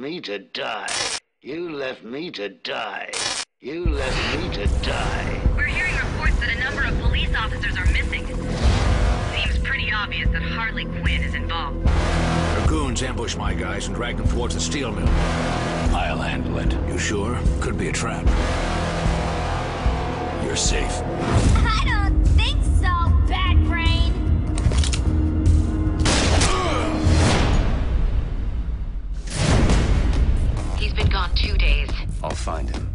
me to die. You left me to die. You left me to die. We're hearing reports that a number of police officers are missing. Seems pretty obvious that Harley Quinn is involved. Dragoons ambush my guys and drag them towards the steel mill. I'll handle it. You sure? Could be a trap. You're safe. I don't two days. I'll find him.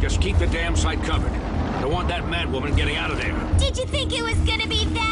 Just keep the damn site covered. Don't want that madwoman getting out of there. Did you think it was gonna be that?